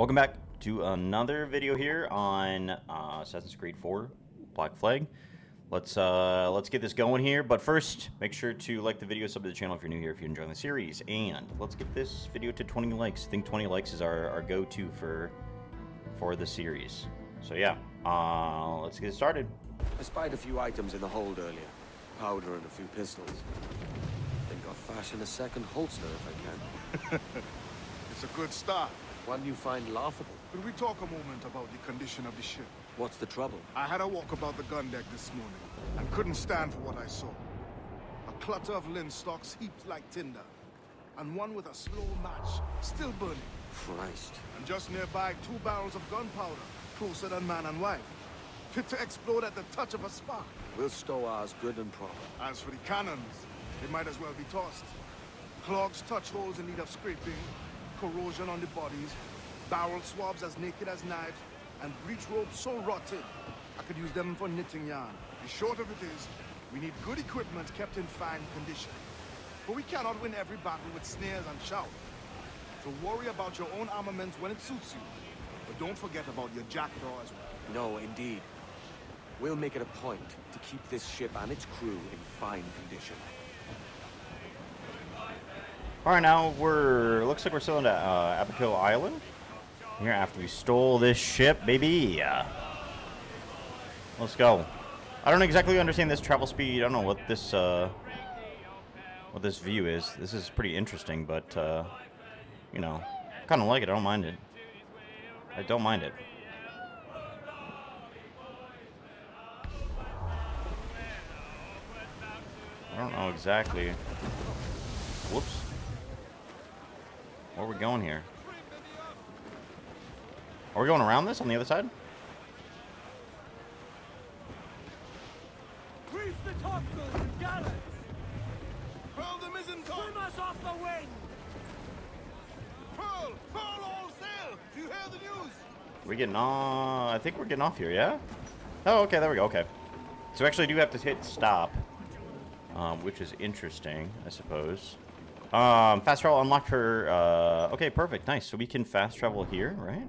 Welcome back to another video here on uh, Assassin's Creed 4 Black Flag. Let's uh, let's get this going here, but first, make sure to like the video, sub to the channel if you're new here, if you're enjoying the series, and let's get this video to 20 likes. I think 20 likes is our, our go-to for for the series. So yeah, uh, let's get started. I spied a few items in the hold earlier. Powder and a few pistols. Think I'll fashion a second holster if I can. It's a good start. One you find laughable. Could we talk a moment about the condition of the ship? What's the trouble? I had a walk about the gun deck this morning and couldn't stand for what I saw. A clutter of linstocks heaped like tinder, and one with a slow match still burning. Christ. And just nearby, two barrels of gunpowder, closer than man and wife, fit to explode at the touch of a spark. We'll stow ours good and proper. As for the cannons, they might as well be tossed. Clogs touch holes in need of scraping, corrosion on the bodies, barrel swabs as naked as knives, and breech ropes so rotted, I could use them for knitting yarn. The short of it is, we need good equipment kept in fine condition. But we cannot win every battle with snares and shouts. So worry about your own armaments when it suits you. But don't forget about your jackdaw as well. No, indeed. We'll make it a point to keep this ship and its crew in fine condition. All right, now we're looks like we're still in uh, Abaco Island. Here after we stole this ship, baby. Uh, let's go. I don't exactly understand this travel speed. I don't know what this uh, what this view is. This is pretty interesting, but uh, you know, kind of like it. I don't mind it. I don't mind it. I don't know exactly. Whoops. Where are we going here? Are we going around this on the other side? Grease the topsails and gallants! Furl the mizzen Swim us off the wind! Furl! Furl all sail! Do you hear the news? we getting off? I think we're getting off here, yeah? Oh, okay, there we go, okay. So we actually do have to hit stop, um, which is interesting, I suppose. Um, fast travel unlocked for, uh, okay, perfect, nice. So we can fast travel here, right?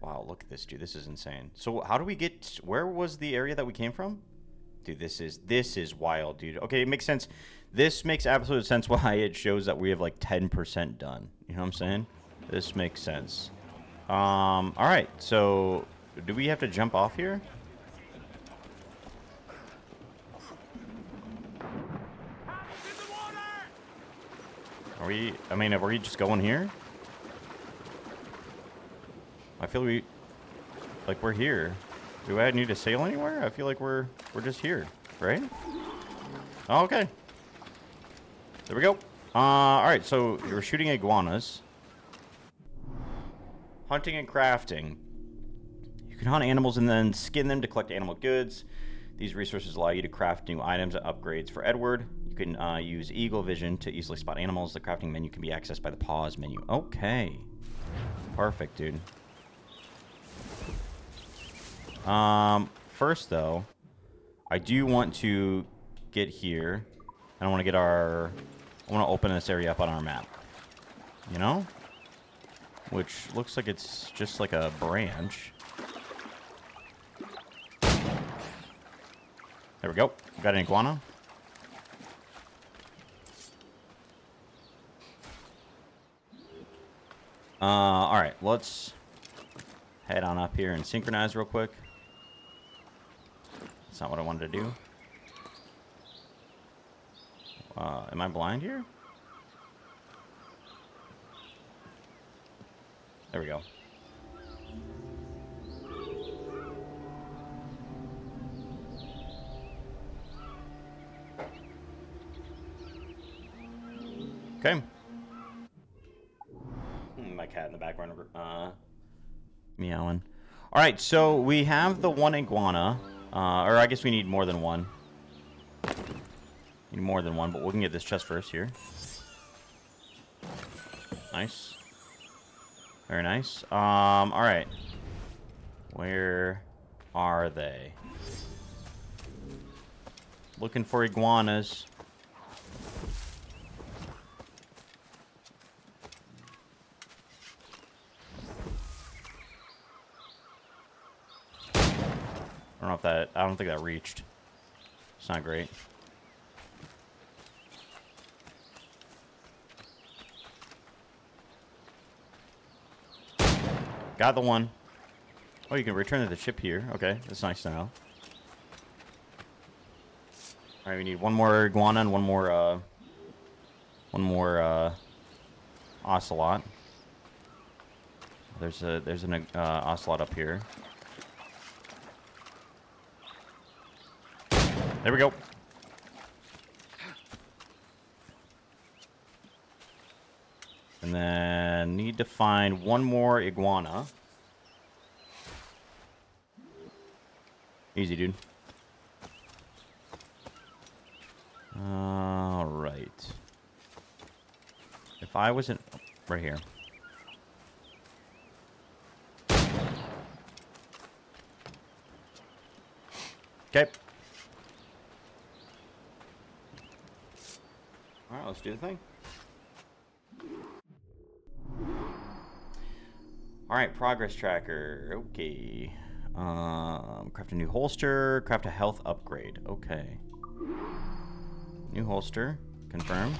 Wow, look at this, dude. This is insane. So how do we get, where was the area that we came from? Dude, this is, this is wild, dude. Okay, it makes sense. This makes absolute sense why it shows that we have like 10% done. You know what I'm saying? This makes sense. Um, all right, so do we have to jump off here? Are we, I mean, are we just going here? I feel we, like we're here. Do I need to sail anywhere? I feel like we're, we're just here, right? Oh, okay. There we go. Uh, all right, so you're shooting iguanas. Hunting and crafting. You can hunt animals and then skin them to collect animal goods. These resources allow you to craft new items and upgrades for Edward. Can uh, use Eagle Vision to easily spot animals. The crafting menu can be accessed by the pause menu. Okay. Perfect, dude. Um, first, though, I do want to get here. And I want to get our... I want to open this area up on our map. You know? Which looks like it's just like a branch. There we go. Got an iguana. Uh, all right, let's head on up here and synchronize real quick. That's not what I wanted to do. Uh, am I blind here? There we go. Okay. Hmm, My cat in the background, uh, meowing. All right, so we have the one iguana, uh, or I guess we need more than one. Need more than one, but we can get this chest first here. Nice. Very nice. Um, all right. Where are they? Looking for iguanas. Know if that. I don't think that reached. It's not great. Got the one. Oh, you can return to the ship here. Okay, that's nice to know. All right, we need one more iguana and one more, uh, one more uh, ocelot. There's a there's an uh, ocelot up here. There we go. And then need to find one more iguana. Easy, dude. All right. If I wasn't right here. Okay. All right, let's do the thing. All right, progress tracker. Okay. Um, craft a new holster. Craft a health upgrade. Okay. New holster. Confirm.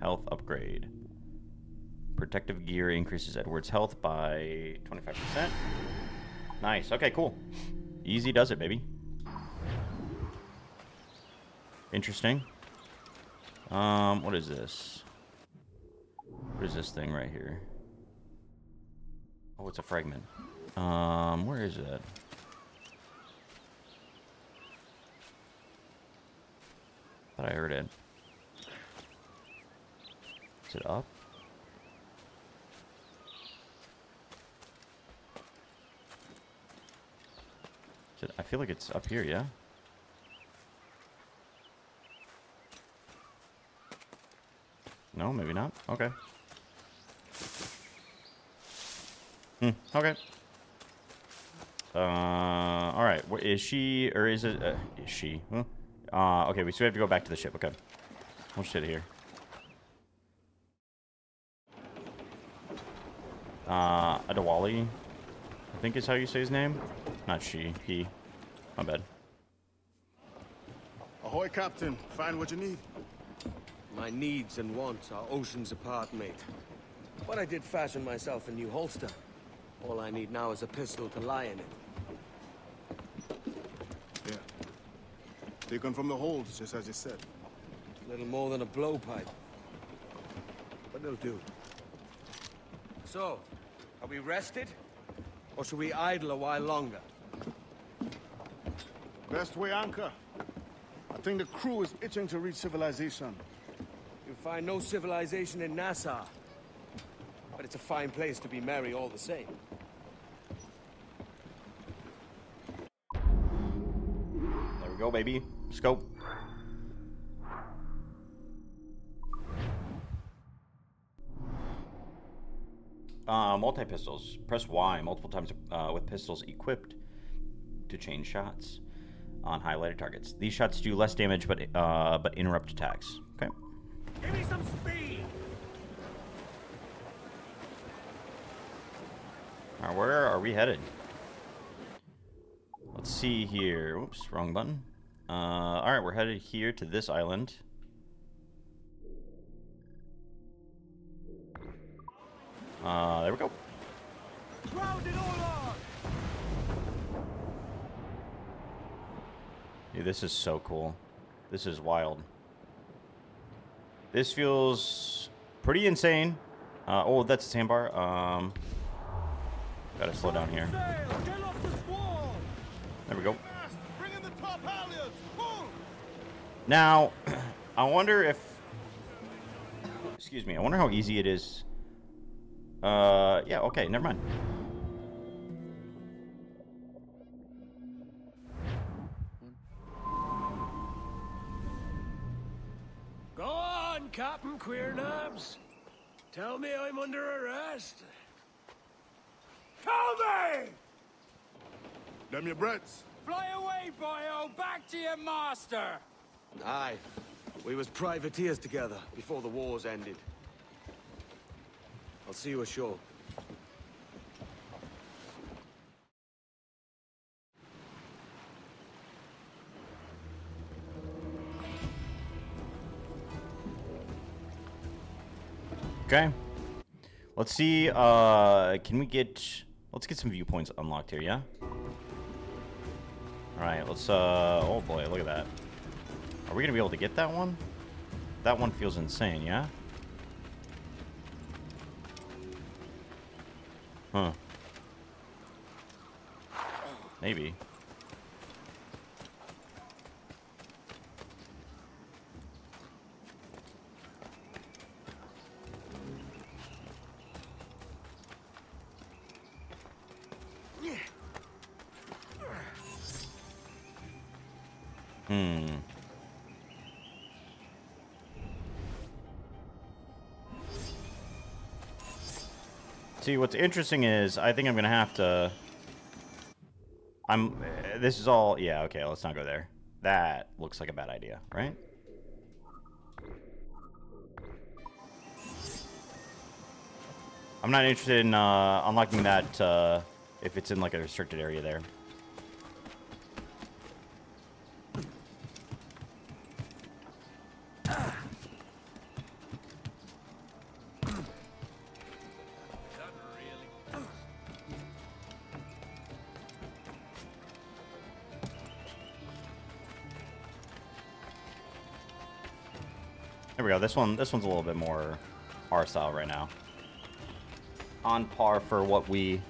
Health upgrade. Protective gear increases Edward's health by 25%. Nice. Okay, cool. Easy does it, baby. Interesting. Um, what is this? What is this thing right here? Oh, it's a fragment. Um, where is it? Thought I heard it. Is it up? I feel like it's up here, yeah? No, maybe not. Okay. Hmm, okay. Uh, all right. Wh- Is she or is it? Uh, is she? Huh? Uh, okay. We still have to go back to the ship. Okay. We'll sit here. Uh, Adewale, I think is how you say his name. Not she. He. My bad. Ahoy, Captain. Find what you need. My needs and wants are oceans apart, mate. But I did fashion myself a new holster. All I need now is a pistol to lie in it. Yeah. Taken from the holds, just as you said. Little more than a blowpipe. But it'll do. So, are we rested? Or should we idle a while longer? Best way anchor. I think the crew is itching to reach civilization. Find no civilization in Nassau. But it's a fine place to be merry all the same. There we go, baby. Scope. Uh, multi pistols. Press Y multiple times uh, with pistols equipped to change shots on highlighted targets. These shots do less damage, but uh, but interrupt attacks. Okay. Give me some speed! All right, where are we headed? Let's see here. Oops, wrong button. Uh, all right, we're headed here to this island. Uh, there we go. Dude, this is so cool. This is wild. This feels pretty insane. Uh, oh, that's a sandbar. Um, gotta slow down here. There we go. Now, I wonder if. Excuse me. I wonder how easy it is. Uh, yeah. Okay. Never mind. On, Captain Queernabs. Tell me I'm under arrest. Tell me! Them your breads. Fly away, boyo! Back to your master! Aye. We was privateers together before the wars ended. I'll see you ashore. Okay. Let's see. Uh, can we get? Let's get some viewpoints unlocked here. Yeah. All right. Let's. Uh. Oh boy, look at that. Are we gonna be able to get that one? That one feels insane. Yeah. Huh. Maybe. See, what's interesting is I think I'm gonna have to. I'm. This is all. Yeah. Okay. Let's not go there. That looks like a bad idea, right? I'm not interested in uh, unlocking that uh, if it's in like a restricted area there. This one, this one's a little bit more our style right now. On par for what we,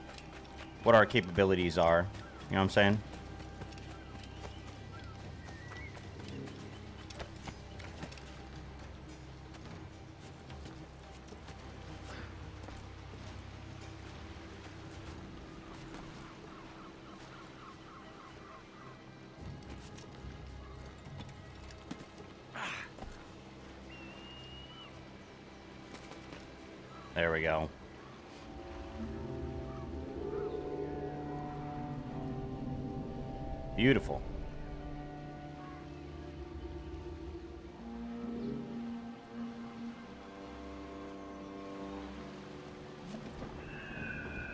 what our capabilities are. You know what I'm saying? There we go. Beautiful.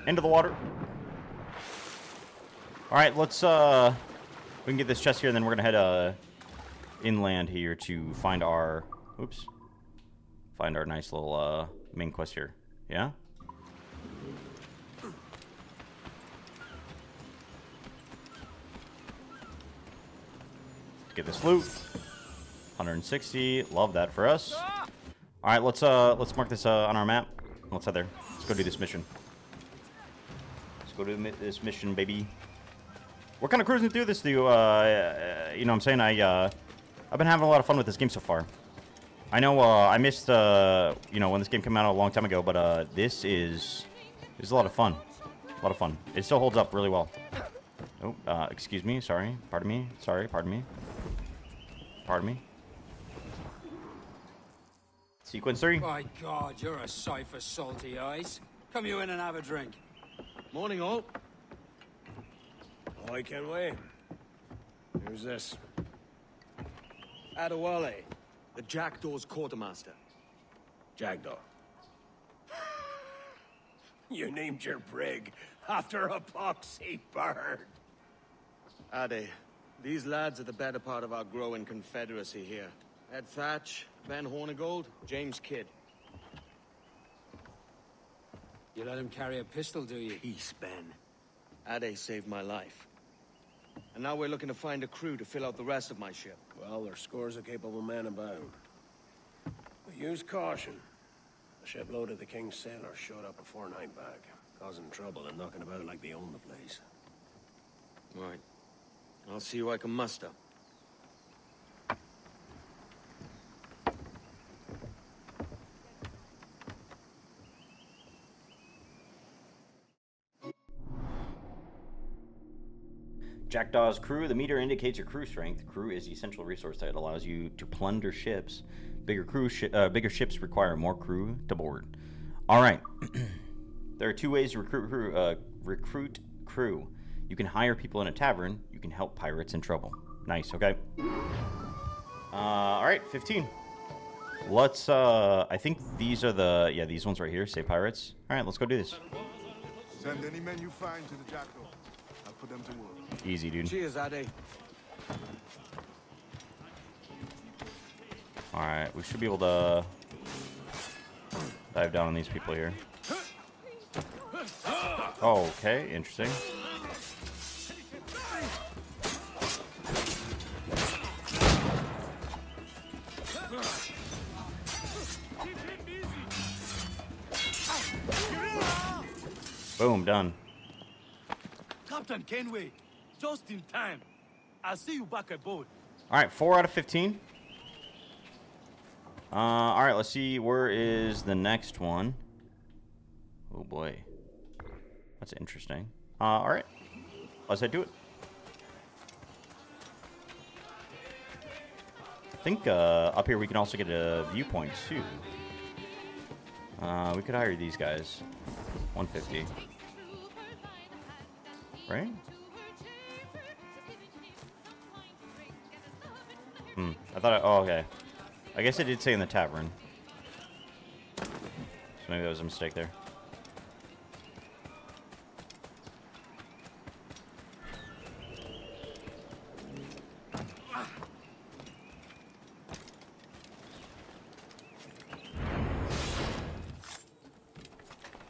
Into the water. All right, let's uh we can get this chest here and then we're to head uh inland here to find our oops. Find our nice little uh main quest here. Yeah? Get this loot. 160. Love that for us. All right, let's uh let's mark this uh, on our map. Let's head there. Let's go do this mission. Let's go do this mission, baby. We're kind of cruising through this, through, uh, you know what I'm saying? I, uh, I've been having a lot of fun with this game so far. I know uh, I missed, uh, you know, when this game came out a long time ago, but uh, this is, this is a lot of fun. A lot of fun. It still holds up really well. Oh, uh, excuse me. Sorry. Pardon me. Sorry. Pardon me. Pardon me. Sequence three. My God, you're a sight for salty eyes. Come you in and have a drink. Morning, all. I can wait. Who's this? Adewale, the Jackdaw's quartermaster. Jackdaw. you named your brig after a poxy bird. Ade, these lads are the better part of our growing confederacy here. Ed Thatch, Ben Hornigold, James Kidd. You let him carry a pistol, do you? Peace, Ben. Ade saved my life. And now we're looking to find a crew to fill out the rest of my ship. Well, there's scores of capable men about. But use caution. A shipload of the King's sailors showed up a fortnight back, causing trouble and knocking about like they own the place. Right. I'll see who I can muster. Jackdaw's crew. The meter indicates your crew strength. Crew is the essential resource that allows you to plunder ships. Bigger crew, uh, bigger ships require more crew to board. All right. there are two ways to recruit crew. Uh, recruit crew. You can hire people in a tavern. You can help pirates in trouble. Nice. Okay. Uh, all right. Fifteen. Let's. Uh, I think these are the. Yeah, these ones right here. Say pirates. All right. Let's go do this. Send any men you find to the Jackdaw. I'll put them to work. Easy, dude. Cheers, Ade. All right. We should be able to. Dive down on these people here. Okay, interesting. Boom, done. Captain Kenway, just in time. I'll see you back aboard. All right, four out of 15. Uh, all right, let's see. Where is the next one? Oh boy, that's interesting. Uh, all right, let's head to it. I think uh, up here we can also get a viewpoint too. Uh, we could hire these guys. 150. Right? I thought. I, oh, okay. I guess it did say in the tavern. So maybe that was a mistake there.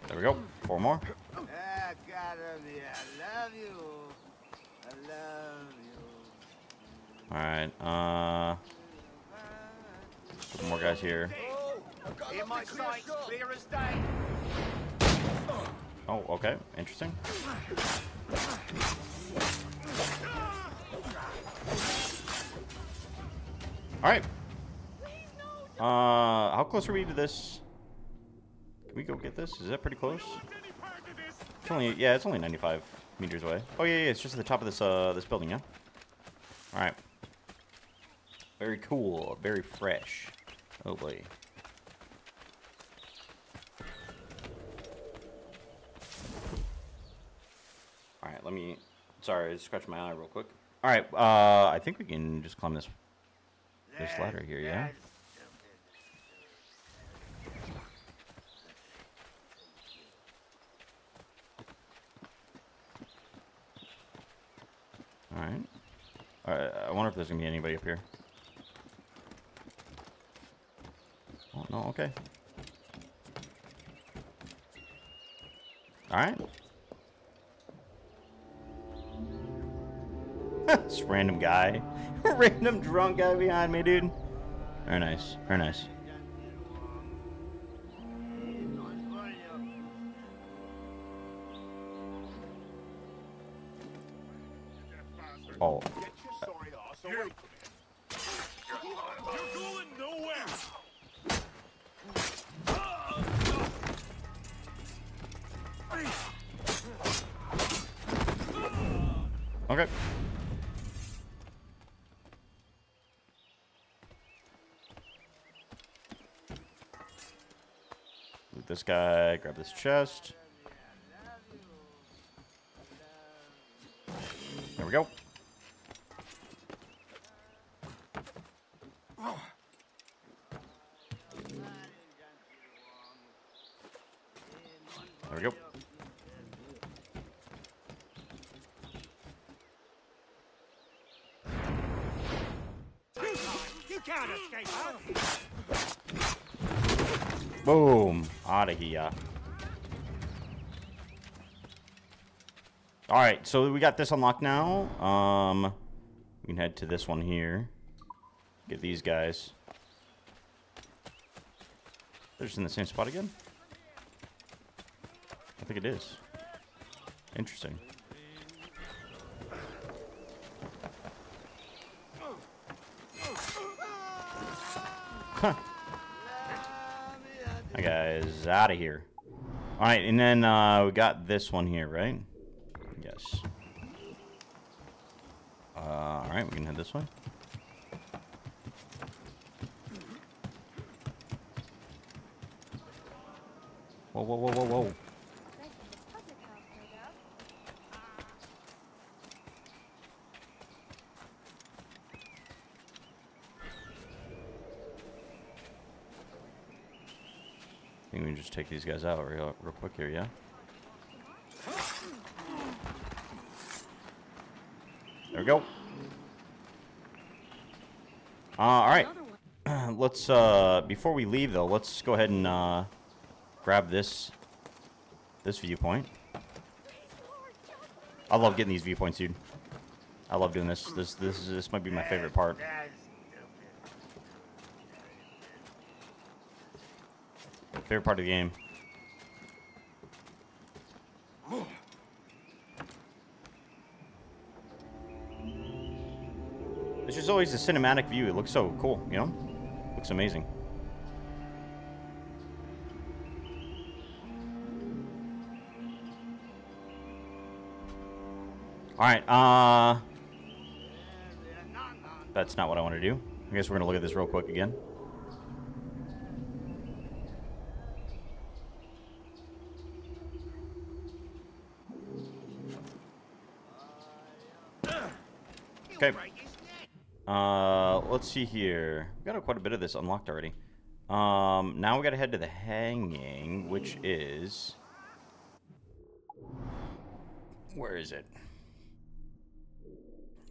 There we go. Four more. Ah, God of me, I love you. I love you. All right. Uh, couple more guys here. In my sight, clear as day. Oh, okay. Interesting. All right. Uh, how close are we to this? Can we go get this? Is that pretty close? It's only yeah, it's only 95 meters away. Oh yeah, yeah, it's just at the top of this uh this building, yeah. All right. Very cool, very fresh. Oh boy. All right, let me. Sorry, I scratched my eye real quick. All right, uh, I think we can just climb this this ladder here, yeah. All right. All right. I wonder if there's gonna be anybody up here. Oh no. Okay. All right. Random guy, random drunk guy behind me, dude. Very nice. Very nice. Oh, okay. This guy. Grab this chest. There we go. There we go. You can't escape, huh? Boom. Out of here. Alright, so we got this unlocked now. Um, we can head to this one here. Get these guys. They're just in the same spot again? I think it is. Interesting. Huh. That guy's out of here. All right, and then uh, we got this one here, right? Yes. Uh, all right, we can head this way. Whoa, whoa, whoa, whoa, whoa. I think we can just take these guys out real, real quick here, yeah? There we go. Uh, all right. let's, uh, before we leave, though, let's go ahead and uh, grab this this viewpoint. I love getting these viewpoints, dude. I love doing this. This this is this might be my favorite part. Favorite part of the game. It's just always the cinematic view. It looks so cool, you know? Looks amazing. Alright, uh... That's not what I want to do. I guess we're going to look at this real quick again. Okay. Uh, let's see here. We got quite a bit of this unlocked already. Um, now we gotta head to the hanging, which is... Where is it?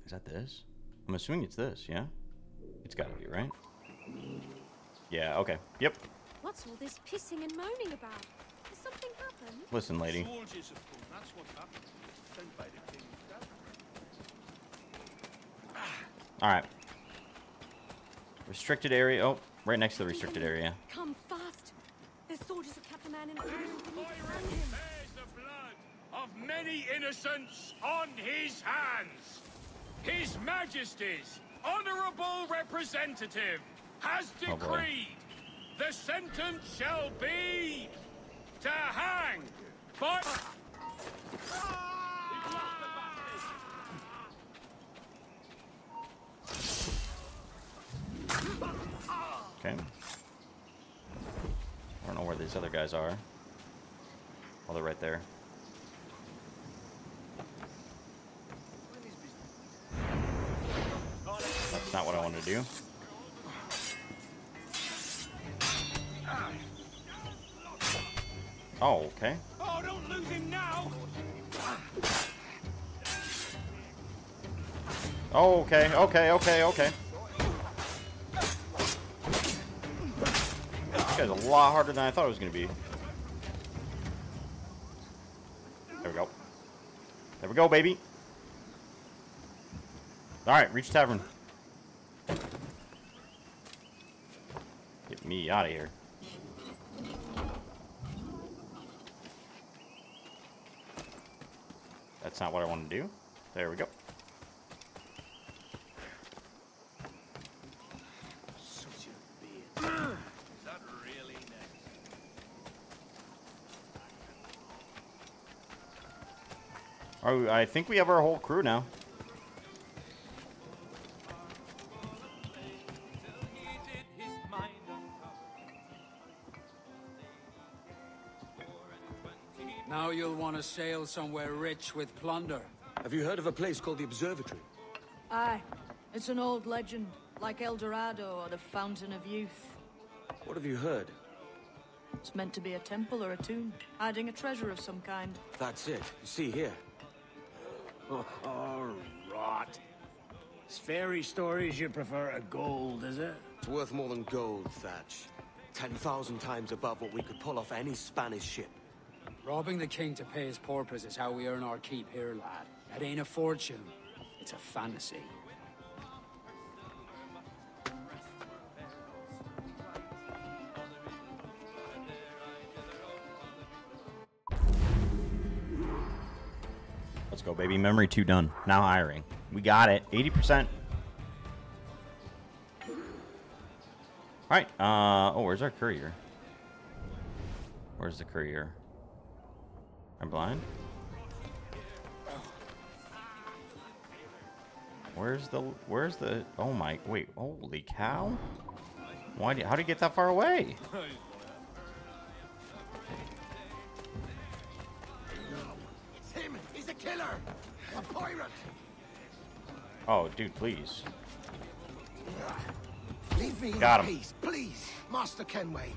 Is that this? I'm assuming it's this, yeah? It's gotta be, right? Yeah, okay. Yep. What's all this pissing and moaning about? Has something happened? Listen, lady. Soldiers have come, that's what happened. Sent by the king. Alright. Restricted area. Oh, right next to the restricted area. Come fast. There's soldiers of Captain Man in irons and need to Byron find him. bears the blood of many innocents on his hands. His Majesty's honorable representative has Oh, decreed the sentence shall be to hang. But ah! Okay. I don't know where these other guys are. Oh, they're right there. That's not what I wanted to do. Oh, okay. oh, don't lose him now. Oh, okay, okay, okay, okay. Guy's a lot harder than I thought it was going to be. There we go. There we go, baby. Alright, reach tavern. Get me out of here. That's not what I want to do. There we go. Oh, I think we have our whole crew now. Now you'll want to sail somewhere rich with plunder. Have you heard of a place called the Observatory? Aye. It's an old legend, like El Dorado or the Fountain of Youth. What have you heard? It's meant to be a temple or a tomb, hiding a treasure of some kind. That's it. See here. Oh, rot. It's fairy stories you prefer to gold, is it? It's worth more than gold, Thatch. Ten thousand times above what we could pull off any Spanish ship. Robbing the king to pay his porpoise is how we earn our keep here, lad. That ain't a fortune. It's a fantasy. Baby. Memory 2 done. Now hiring. We got it. 80%. Alright. Uh, oh, where's our courier? Where's the courier? I'm blind? Where's the... Where's the... Oh, my... Wait. Holy cow. Why do, how did he get that far away? killer! A pirate! Oh, dude, please. Leave me Got in him. peace, please, Master Kenway.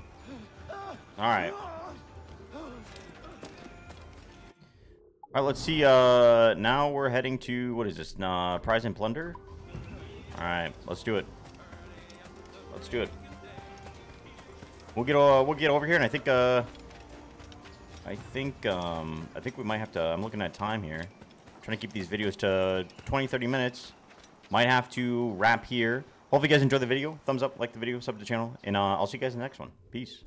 Alright. Alright, let's see. Uh, now we're heading to, what is this? Uh, prize and plunder? Alright, let's do it. Let's do it. We'll get, uh, we'll get over here, and I think, uh, I think um, I think we might have to. I'm looking at time here. trying to keep these videos to 20, 30 minutes. Might have to wrap here. Hopefully you guys enjoyed the video. Thumbs up, like the video, sub to the channel, and uh, I'll see you guys in the next one. Peace.